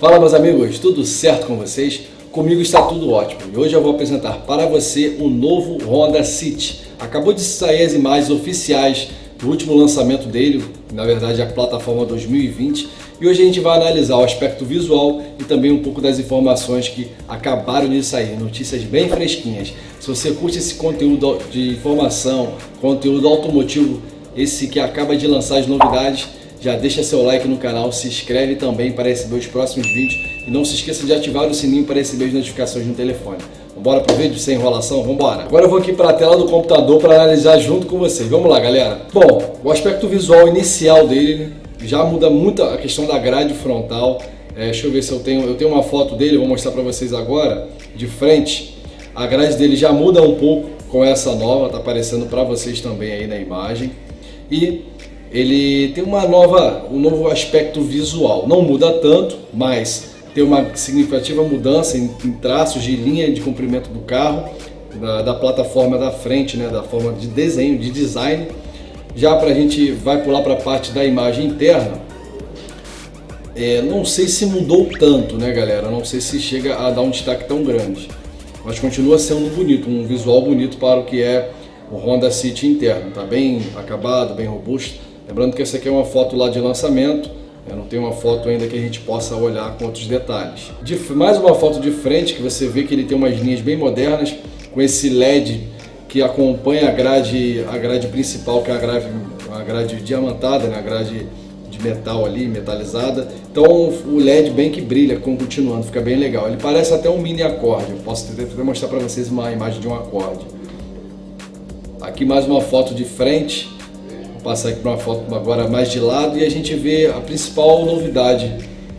Fala meus amigos, tudo certo com vocês? Comigo está tudo ótimo e hoje eu vou apresentar para você o novo Honda City. Acabou de sair as imagens oficiais do último lançamento dele, na verdade a plataforma 2020, e hoje a gente vai analisar o aspecto visual e também um pouco das informações que acabaram de sair, notícias bem fresquinhas. Se você curte esse conteúdo de informação, conteúdo automotivo, esse que acaba de lançar as novidades, já deixa seu like no canal, se inscreve também para receber os próximos vídeos e não se esqueça de ativar o sininho para receber as notificações no telefone. Vambora pro vídeo sem enrolação? Vambora! Agora eu vou aqui para a tela do computador para analisar junto com vocês. Vamos lá, galera! Bom, o aspecto visual inicial dele já muda muito a questão da grade frontal. É, deixa eu ver se eu tenho... Eu tenho uma foto dele, vou mostrar para vocês agora, de frente. A grade dele já muda um pouco com essa nova, tá aparecendo para vocês também aí na imagem. E ele tem uma nova, um novo aspecto visual. Não muda tanto, mas tem uma significativa mudança em, em traços de linha de comprimento do carro, da, da, plataforma da frente, né, da forma de desenho, de design. Já para a gente vai pular para a parte da imagem interna, é, não sei se mudou tanto, né, galera? Não sei se chega a dar um destaque tão grande, mas continua sendo bonito, um visual bonito para o que é o Honda City interno. Tá bem acabado, bem robusto Lembrando que essa aqui é uma foto lá de lançamento, eu não tenho uma foto ainda que a gente possa olhar com outros detalhes. De, mais uma foto de frente que você vê que ele tem umas linhas bem modernas, com esse LED que acompanha a grade, a grade principal, que é a grade, a grade diamantada, né? a grade de metal ali, metalizada. Então o LED bem que brilha, continuando, fica bem legal. Ele parece até um mini acorde, eu posso até mostrar para vocês uma imagem de um acorde. Aqui mais uma foto de frente, Vou passar aqui para uma foto agora mais de lado e a gente vê a principal novidade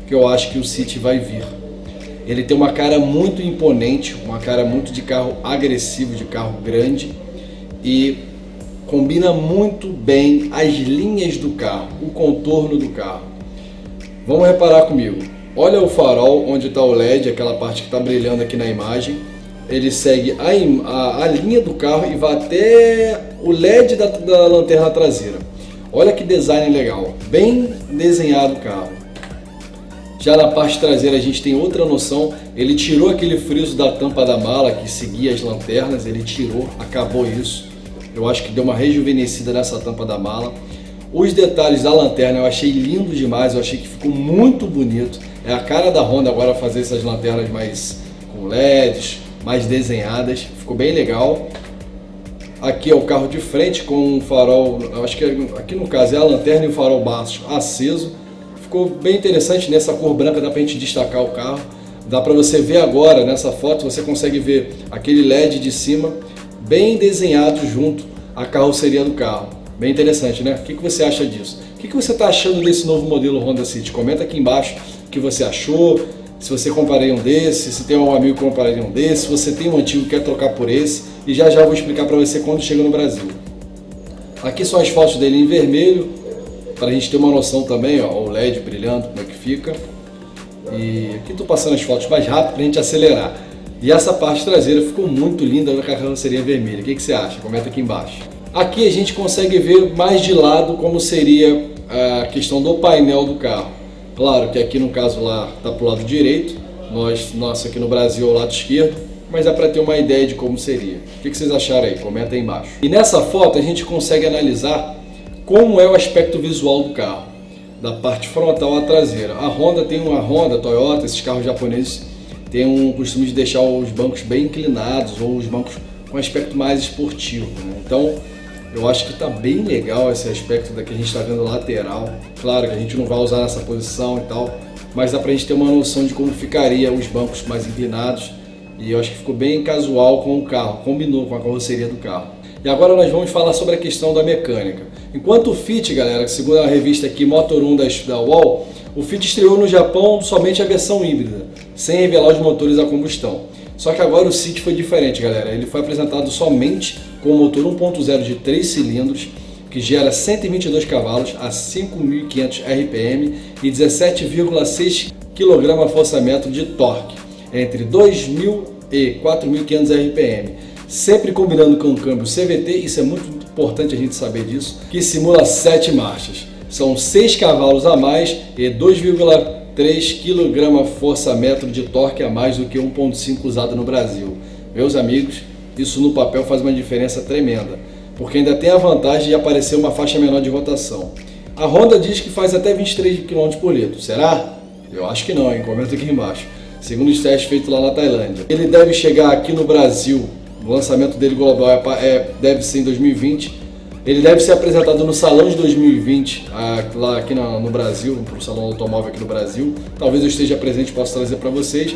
que eu acho que o City vai vir. Ele tem uma cara muito imponente, uma cara muito de carro agressivo, de carro grande e combina muito bem as linhas do carro, o contorno do carro. Vamos reparar comigo. Olha o farol onde está o LED, aquela parte que está brilhando aqui na imagem ele segue a, a, a, linha do carro e vai até o LED da, da lanterna traseira. Olha que design legal, bem desenhado o carro. Já na parte traseira a gente tem outra noção, ele tirou aquele friso da tampa da mala que seguia as lanternas, ele tirou, acabou isso. Eu acho que deu uma rejuvenescida nessa tampa da mala. Os detalhes da lanterna eu achei lindo demais, eu achei que ficou muito bonito. É a cara da Honda agora fazer essas lanternas mais com LEDs, mais desenhadas, ficou bem legal. Aqui é o carro de frente com um farol, acho que aqui no caso é a lanterna e o farol baixo aceso. Ficou bem interessante nessa cor branca, dá pra gente destacar o carro. Dá para você ver agora nessa foto, você consegue ver aquele LED de cima bem desenhado junto à carroceria do carro. Bem interessante, né? O que, que você acha disso? O que, que você está achando desse novo modelo Honda City? Comenta aqui embaixo o que você achou, se você compraria um desse, se tem um amigo que compraria um desse, se você tem um antigo e quer trocar por esse, e já já vou explicar para você quando chega no Brasil. Aqui são as fotos dele em vermelho, para a gente ter uma noção também, ó, o LED brilhando, como é que fica. E aqui estou passando as fotos mais rápido para a gente acelerar. E essa parte traseira ficou muito linda com a carroceria vermelha. O que, que você acha? Comenta aqui embaixo. Aqui a gente consegue ver mais de lado como seria a questão do painel do carro. Claro que aqui no caso lá está para o lado direito, nós, nosso aqui no Brasil é o lado esquerdo, mas é para ter uma ideia de como seria. O que vocês acharam aí? Comenta aí embaixo. E nessa foto a gente consegue analisar como é o aspecto visual do carro, da parte frontal à traseira. A Honda tem uma Honda, Toyota, esses carros japoneses têm um costume de deixar os bancos bem inclinados ou os bancos com aspecto mais esportivo. Né? Então eu acho que está bem legal esse aspecto da que a gente está vendo lateral. Claro que a gente não vai usar nessa posição e tal, mas dá para a gente ter uma noção de como ficaria os bancos mais inclinados. E eu acho que ficou bem casual com o carro, combinou com a carroceria do carro. E agora nós vamos falar sobre a questão da mecânica. Enquanto o Fit, galera, segundo a revista aqui Motor 1 da, da UOL, o Fit estreou no Japão somente a versão híbrida, sem revelar os motores a combustão. Só que agora o City foi diferente, galera. Ele foi apresentado somente com motor 1.0 de 3 cilindros, que gera 122 cavalos a 5.500 RPM e 17,6 kgfm de torque, entre 2.000 e 4.500 RPM, sempre combinando com o câmbio CVT, isso é muito importante a gente saber disso, que simula 7 marchas. São 6 cavalos a mais e 2,3 3 kgfm de torque a mais do que 1.5 usado no Brasil. Meus amigos, isso no papel faz uma diferença tremenda, porque ainda tem a vantagem de aparecer uma faixa menor de rotação. A Honda diz que faz até 23 km por litro, será? Eu acho que não, hein? comenta aqui embaixo. Segundo os testes feitos lá na Tailândia. Ele deve chegar aqui no Brasil, o lançamento dele global é, é, deve ser em 2020. Ele deve ser apresentado no Salão de 2020, lá aqui no, no Brasil, para o Salão Automóvel aqui no Brasil. Talvez eu esteja presente possa trazer para vocês.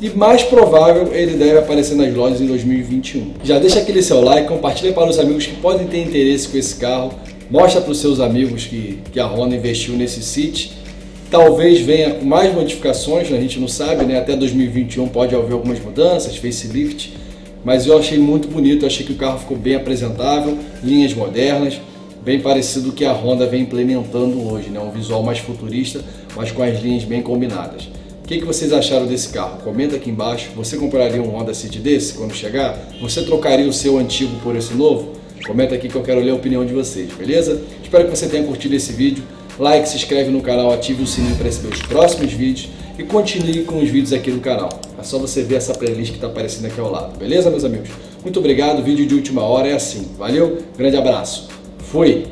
E mais provável, ele deve aparecer nas lojas em 2021. Já deixa aquele seu like, compartilha para os amigos que podem ter interesse com esse carro. Mostra para os seus amigos que, que a Honda investiu nesse City Talvez venha com mais modificações, a gente não sabe, né? Até 2021 pode haver algumas mudanças, facelift, mas eu achei muito bonito, eu achei que o carro ficou bem apresentável, linhas modernas, bem parecido que a Honda vem implementando hoje, né? Um visual mais futurista, mas com as linhas bem combinadas. O que, que vocês acharam desse carro? Comenta aqui embaixo. Você compraria um Honda City desse quando chegar? Você trocaria o seu antigo por esse novo? Comenta aqui que eu quero ler a opinião de vocês, beleza? Espero que você tenha curtido esse vídeo like, se inscreve no canal, ative o sininho para receber os próximos vídeos e continue com os vídeos aqui no canal. É só você ver essa playlist que está aparecendo aqui ao lado, beleza, meus amigos? Muito obrigado, vídeo de última hora é assim. Valeu, grande abraço. Fui!